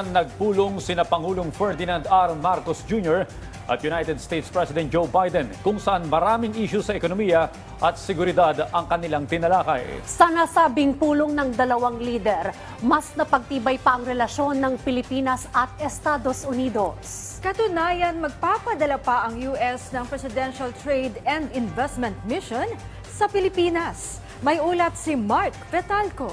Nagpulong sina Pangulong Ferdinand R. Marcos Jr. at United States President Joe Biden kung saan maraming issue sa ekonomiya at seguridad ang kanilang tinalakay. Sa nasabing pulong ng dalawang lider, mas napagtibay pa ang relasyon ng Pilipinas at Estados Unidos. Katunayan, magpapadala pa ang US ng Presidential Trade and Investment Mission sa Pilipinas. May ulat si Mark Petalco.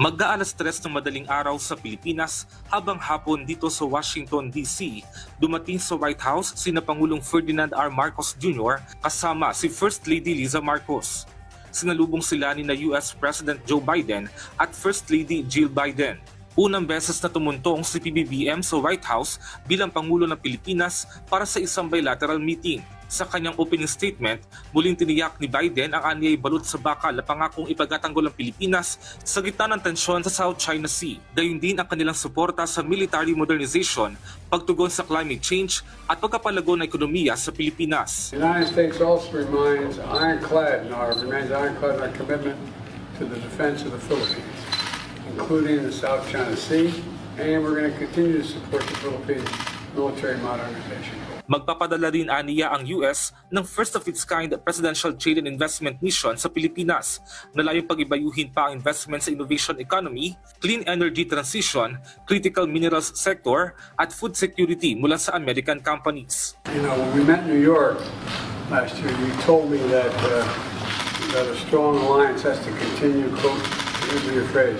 Magdaalas tres ng madaling araw sa Pilipinas habang hapon dito sa Washington DC, dumating sa White House sina Pangulong Ferdinand R. Marcos Jr. kasama si First Lady Liza Marcos. Sinalubong sila ni na US President Joe Biden at First Lady Jill Biden. Unang beses na tumuntong si PBBM sa White House bilang Pangulo ng Pilipinas para sa isang bilateral meeting. Sa kanyang opening statement, muling tiniyak ni Biden ang anyay balot sa bakal na pangakong ipagatanggol ang Pilipinas sa gitna ng tensyon sa South China Sea. Gayun din ang kanilang suporta sa military modernization, pagtugon sa climate change at pagkapalago ng ekonomiya sa Pilipinas. The United States also remains ironclad in our, remains ironclad in our commitment to the defense of the Philippines, including the South China Sea, and we're going to continue to support the Philippines military modernization. Magpapadala rin aniya ang US ng first of its kind Presidential Trade and Investment Mission sa Pilipinas na layong pagibayuhin pa ang investment sa innovation economy, clean energy transition, critical minerals sector at food security mula sa American companies. You know, when we met in New York last year, you told me that, uh, that a strong alliance has to continue, quote, use your phrase,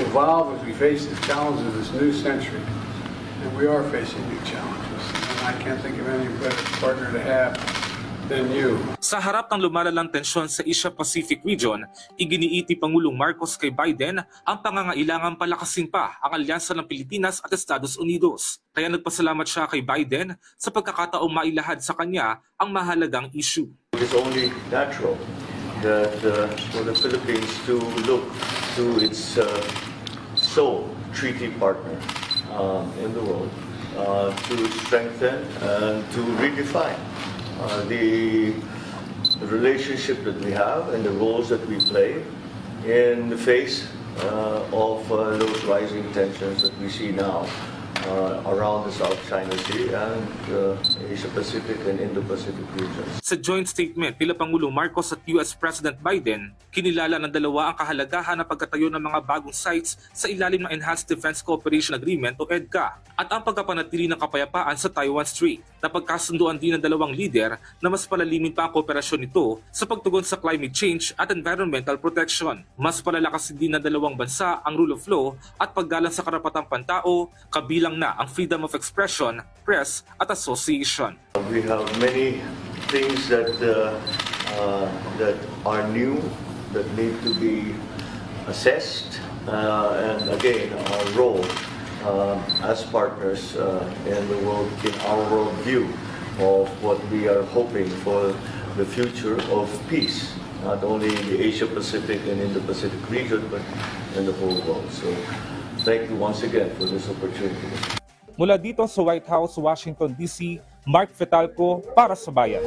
evolve as we face the challenges of this new century. And we are facing new challenges. And I can't think of any better partner to have than you. Sa harap ng lumalalang tensyon sa Asia-Pacific region, iginiiti Pangulong Marcos kay Biden ang pangangailangan palakasin pa ang alyansa ng Pilipinas at Estados Unidos. Kaya nagpasalamat siya kay Biden sa pagkakataong mailahad sa kanya ang mahalagang issue. It is only natural that uh, for the Philippines to look to its uh, sole treaty partner um, in the world uh, to strengthen and to redefine uh, the relationship that we have and the roles that we play in the face uh, of uh, those rising tensions that we see now around the South China Sea and uh, Asia-Pacific and Indo-Pacific regions. Sa joint statement nila Pangulong Marcos at US President Biden, kinilala ng dalawa ang kahalagahan ng pagkatayo ng mga bagong sites sa ilalim ng Enhanced Defense Cooperation Agreement o EDCA at ang pagkapanatili ng kapayapaan sa Taiwan Strait. Napagkasunduan din ng dalawang lider na mas palalimin pa ang kooperasyon nito sa pagtugon sa climate change at environmental protection. Mas palalakasin din ng dalawang bansa ang rule of law at paggalang sa karapatang pantao, kabilang na ang freedom of expression, press at association. We have many things that uh, uh, that are new that need to be assessed, uh, and again, our role uh, as partners uh, in the world, in our world view of what we are hoping for the future of peace, not only in the Asia Pacific and in the Pacific region, but in the whole world. So, thank you once again for this opportunity. Mula dito sa White House, Washington DC, Mark Fetalco para sa Bayan.